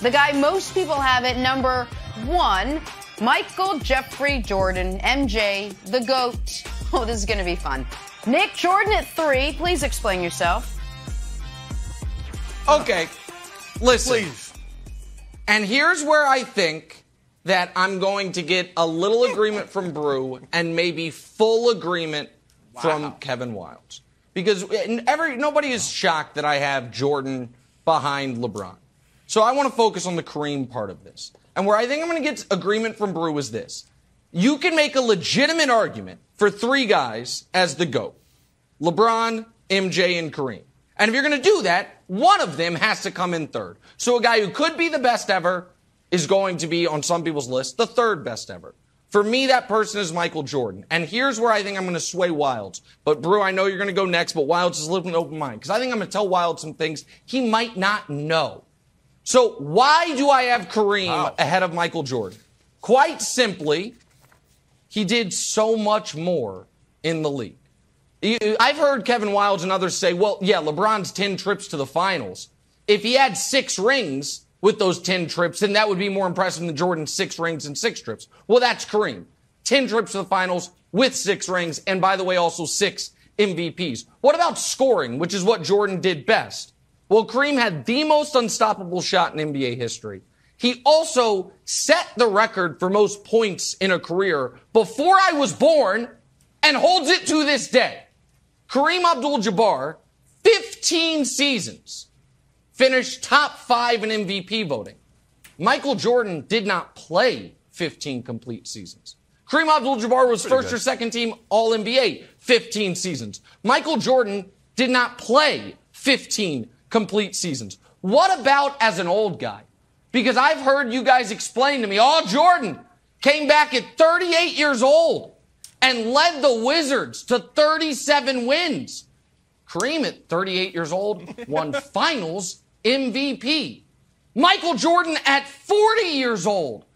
The guy most people have at number one, Michael Jeffrey Jordan, MJ, the GOAT. Oh, this is going to be fun. Nick Jordan at three. Please explain yourself. Okay, listen. Please. And here's where I think that I'm going to get a little agreement from Brou and maybe full agreement from Kevin Wildes. Because uh, every nobody is shocked that I have Jordan behind LeBron. So I want to focus on the Kareem part of this. And where I think I'm going to get agreement from Brou is this. You can make a legitimate argument for three guys as the GOAT. LeBron, MJ, and Kareem. And if you're going to do that, one of them has to come in third. So a guy who could be the best ever is going to be on some people's list the third best ever. For me, that person is Michael Jordan. And here's where I think I'm going to sway Wildes. But Brou, I know you're going to go next, but Wildes is living an open mind because I think I'm going to tell Wildes some things he might not know. So why do I have Kareem Wow. ahead of Michael Jordan? Quite simply, he did so much more in the league. I've heard Kevin Wildes and others say, well, yeah, LeBron's 10 trips to the finals. If he had six rings with those 10 trips, then that would be more impressive than Jordan's six rings and six trips. Well, that's Kareem. 10 trips to the finals with six rings, and by the way, also six MVPs. What about scoring, which is what Jordan did best? Well, Kareem had the most unstoppable shot in NBA history. He also set the record for most points in a career before I was born and holds it to this day. Kareem Abdul Jabbar, 15 seasons, finished top five in MVP voting. Michael Jordan did not play 15 complete seasons. Kareem Abdul Jabbar was first or second team All NBA 15 seasons. Michael Jordan did not play 15 complete seasons. What about as an old guy? Because I've heard you guys explain to me, oh, Jordan came back at 38 years old and led the Wizards to 37 wins. Kareem at 38 years old won finals MVP. Michael Jordan at 40 years old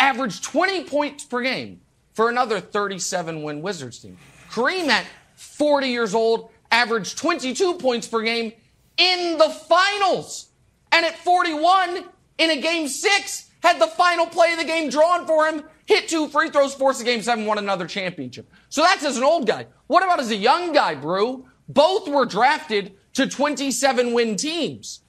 averaged 20 points per game for another 37 win Wizards team. Kareem at 40 years old averaged 22 points per game in the finals. And at 41 in a game six, had the final play of the game drawn for him, hit two free throws, forced the game seven, won another championship. So that's as an old guy. What about as a young guy, Brou? Both were drafted to 27 win teams.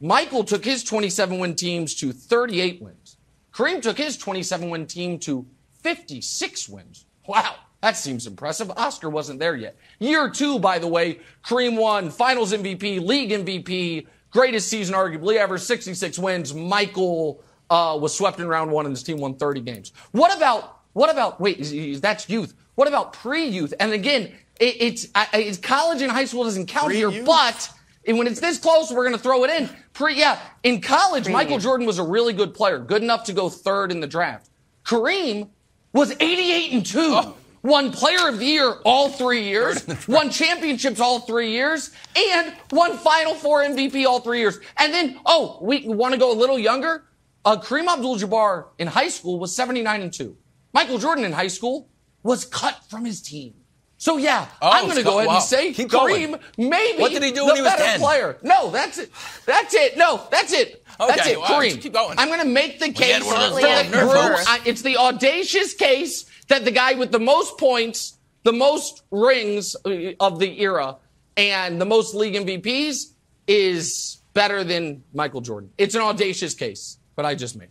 Michael took his 27 win teams to 38 wins. Kareem took his 27 win team to 56 wins. Wow, that seems impressive. Oscar wasn't there yet. Year two, by the way, Kareem won finals MVP, league MVP, greatest season arguably ever, 66 wins. Michael uh, was swept in round one and his team won 30 games. What about, what about, wait, is- is- that's youth. What about pre-youth? And again, it, it's, I, it's college and high school doesn't count here, Pre-youth? but and when it's this close, we're going to throw it in. Pre, yeah, in college, Michael Jordan was a really good player, good enough to go third in the draft. Kareem was 88 and 2. Won player of the year all three years, won championships all three years, and won Final Four MVP all three years. And then, oh, we want to go a little younger? Uh, Kareem Abdul-Jabbar in high school was 79 and 2. Michael Jordan in high school was cut from his team. So yeah, I'm going to go ahead wow. and say Keep Kareem going. maybe What did he do the when he was better 10? player. No, that's it. That's it. No, that's it. that's it. wow, Kareem. keep going. I'm going to make the case had one of those that little nerve Brou- hooks. I- it's the audacious case that the guy with the most points, the most rings uh, of the era, and the most league MVPs is better than Michael Jordan. It's an audacious case, but I just made it.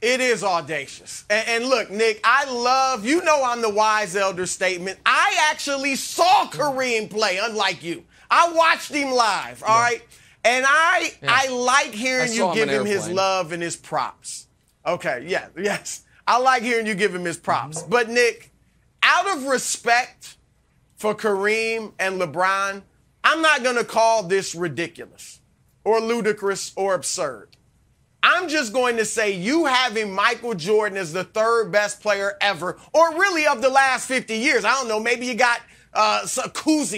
It is audacious. And, and look, Nick, I love, you know, I'm the wise elder statement. I actually saw Kareem play, unlike you. I watched him live, all right? And I I like hearing I you saw him give him his love and his props. Okay, yeah, yes. I like hearing you give him his props. But Nick, out of respect for Kareem and LeBron, I'm not going to call this ridiculous or ludicrous or absurd. I'm just going to say you having Michael Jordan as the third best player ever, or really of the last 50 years. I don't know. Maybe you got uh,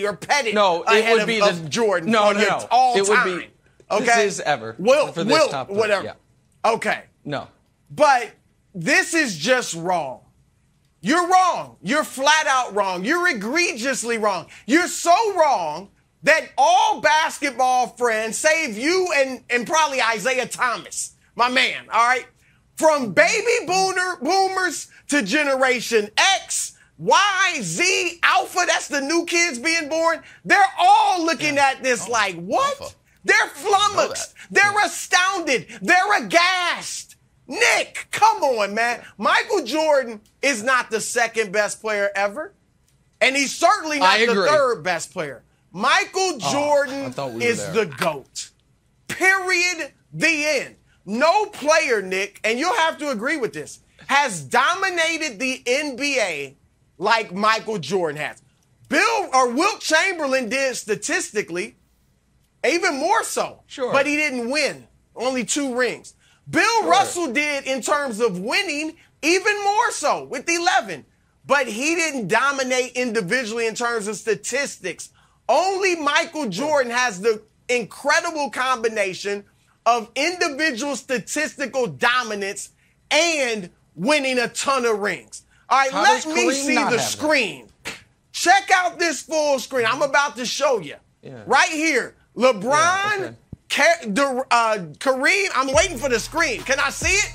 or Pettit No, it would of, be the- Jordan No, no, your no. all It would be- okay, this is ever Wilt, for this Wilt, top whatever. yeah. Okay, No. but this is just wrong. You're wrong. You're flat out wrong. You're egregiously wrong. You're so wrong that all basketball friends, save you and, and probably Isiah Thomas, my man, all right? From baby boomer, boomers to Generation X, Y, Z, Alpha, that's the new kids being born. They're all looking yeah. at this oh, like, what? Alpha. They're flummoxed. They're yeah. astounded. They're aghast. Nick, come on, man. Michael Jordan is not the second best player ever. And he's certainly not the third best player. Michael oh, Jordan oh, we is the GOAT. Period. The end. No player, Nick, and you'll have to agree with this, has dominated the NBA like Michael Jordan has. Bill or Wilt Chamberlain did statistically, even more so. Sure. But he didn't win. Only two rings. Bill sure. Russell did in terms of winning, even more so with 11. But he didn't dominate individually in terms of statistics. Only Michael Jordan has the incredible combination of individual statistical dominance and winning a ton of rings. All right, How let me see the screen. That? Check out this full screen. I'm about to show you. Yeah. Right here. LeBron, yeah, okay. Uh, Kareem. I'm waiting for the screen. Can I see it?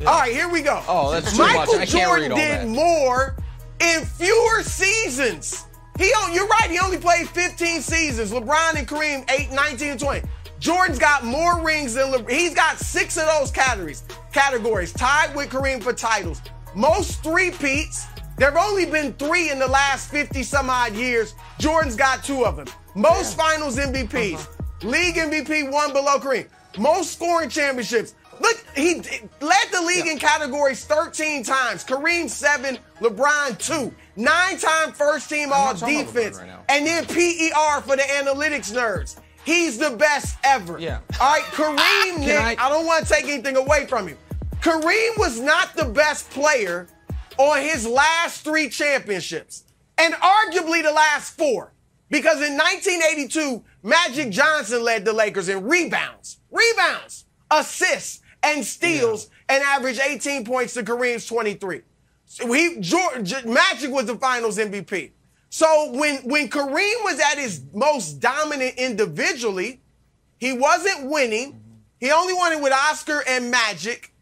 Yeah. All right, here we go. Oh, that's too Michael much. Jordan did that. more in fewer seasons. He, you're right. He only played 15 seasons. LeBron and Kareem, 8, 19, and 20. Jordan's got more rings than LeBron. He's got six of those categories. Categories tied with Kareem for titles. Most three peats. There have only been three in the last 50 some odd years. Jordan's got two of them. Most yeah. finals MVPs. Uh-huh. League MVP, one below Kareem. Most scoring championships. Look, he led the league yeah. in categories 13 times. Kareem, seven. LeBron, two. Nine time first team all defense. Right and then PER for the analytics nerds. He's the best ever. Yeah. All right, Kareem, Nick, I, I don't want to take anything away from him. Kareem was not the best player on his last three championships, and arguably the last four. Because in 1982, Magic Johnson led the Lakers in rebounds, rebounds, assists, and steals, yeah. and averaged 18 points to Kareem's 23. So he, George, Magic was the Finals MVP. So when when Kareem was at his most dominant individually, he wasn't winning. Mm-hmm. He only won it with Oscar and Magic,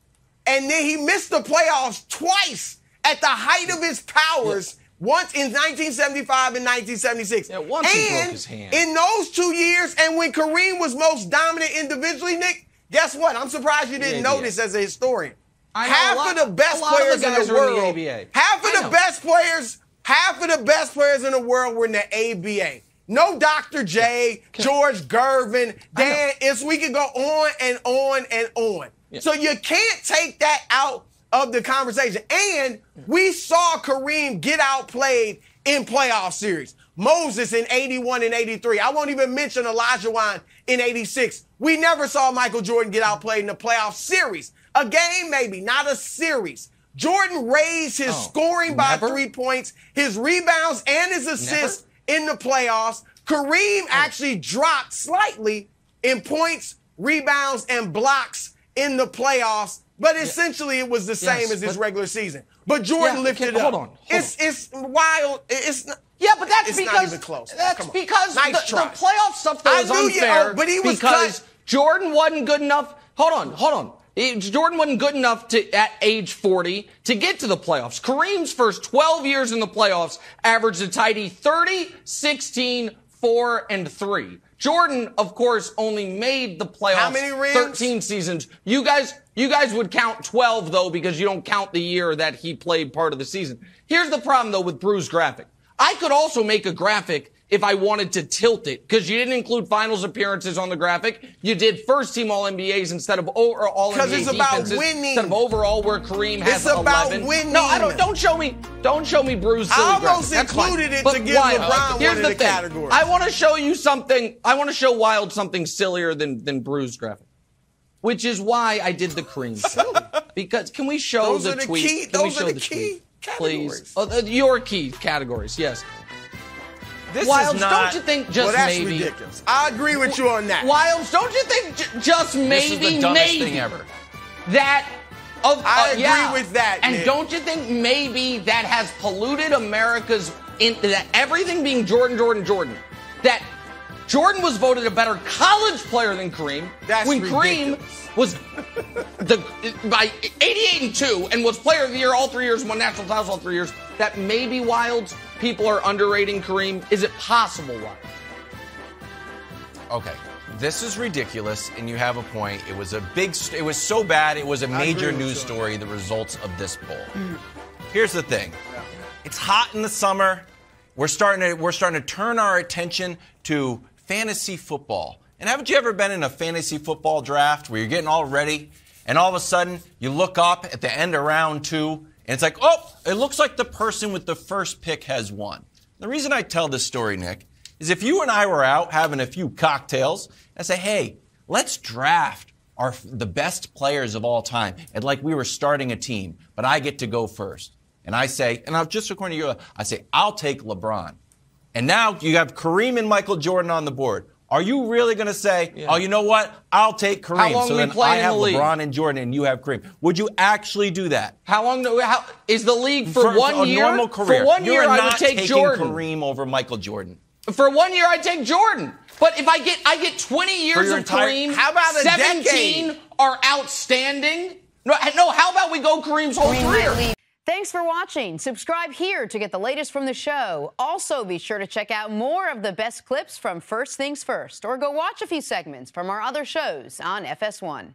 and then he missed the playoffs twice at the height of his powers. Once in 1975 and 1976. Yeah, once and he broke his hand. in those two years, and when Kareem was most dominant individually, Nick, guess what? I'm surprised you didn't know this as a historian. half lot, of the best players of the in the world, the half of the best players Half of the best players in the world were in the ABA. No Dr. J, George Gervin, Dan It's we can go on and on and on. Yeah. So you can't take that out of the conversation. And we saw Kareem get outplayed in playoff series. Moses in 81 and 83. I won't even mention Olajuwon in 86. We never saw Michael Jordan get outplayed in the playoff series. A game, maybe, not a series. Jordan raised his oh, scoring by never? three points, his rebounds, and his assists never? in the playoffs. Kareem oh. actually dropped slightly in points, rebounds, and blocks in the playoffs, but essentially it was the same yes, as his regular season. But Jordan yeah, lifted can, it up. Hold on. Hold it's on. it's wild. It's not, yeah, but that's it's because not even close. That's because nice the, the, playoff stuff is unfair. You, oh, but he was because cut. Jordan wasn't good enough. Hold on, hold on. Jordan wasn't good enough to, at age 40 to get to the playoffs. Kareem's first 12 years in the playoffs averaged a tidy 30, 16, 4, and 3. Jordan, of course, only made the playoffs How many rings? 13 seasons. You guys, you guys would count 12 though because you don't count the year that he played part of the season. Here's the problem though with Brou's graphic. I could also make a graphic if I wanted to tilt it because you didn't include finals appearances on the graphic. You did first team All NBAs instead of all Because it's about winning. Instead of overall, where Kareem has it's 11. about winning. No, I don't. Don't show me. Don't show me Bruce. I almost included it but to give Wild, LeBron Here's one the, the thing. categories. I want to show you something. I want to show Wild something sillier than than Brou's graphic, which is why I did the Kareem because can we show those the, the tweet? Key, can those we show are the, the key tweet? Categories. Please, oh, your key categories. Yes. This Wildes, not, don't you think just well, that's maybe? ridiculous. I agree with you on that. Wildes, don't you think j- just maybe, this is the dumbest maybe thing ever. that? Of, I uh, agree yeah. with that. And Nick. don't you think maybe that has polluted America's in that everything being Jordan, Jordan, Jordan, that Jordan was voted a better college player than Kareem That's when ridiculous. Kareem was the by 88 and 2 and was player of the year all three years, won national titles all three years. That maybe Wildes people are underrating Kareem. Is it possible, why? Okay, this is ridiculous, and you have a point. It was a big. St- it was so bad. It was a major news Sean. story. The results of this poll. Here's the thing. It's hot in the summer. We're starting to we're starting to turn our attention to fantasy football. And haven't you ever been in a fantasy football draft where you're getting all ready, and all of a sudden you look up at the end of round two, and it's like, oh, it looks like the person with the first pick has won. The reason I tell this story, Nick, is if you and I were out having a few cocktails, I say, hey, let's draft our the best players of all time, and like we were starting a team, but I get to go first. And I say, and I'll just according to you, I say, I'll take LeBron. And now you have Kareem and Michael Jordan on the board. Are you really going to say, oh, you know what? I'll take Kareem. long so we then play I in have the league? LeBron and Jordan, and you have Kareem. Would you actually do that? How long? do- How is the league for, a one year? normal career. For one You're year, I would not take taking Jordan. Kareem over Michael Jordan. For one year, I take Jordan. But if I get I get 20 years of entire- Kareem, How about a 17 decade? are outstanding. No, no. How about we go Kareem's whole Kareem career? Thanks for watching. Subscribe here to get the latest from the show. Also, be sure to check out more of the best clips from First Things First, or go watch a few segments from our other shows on FS1.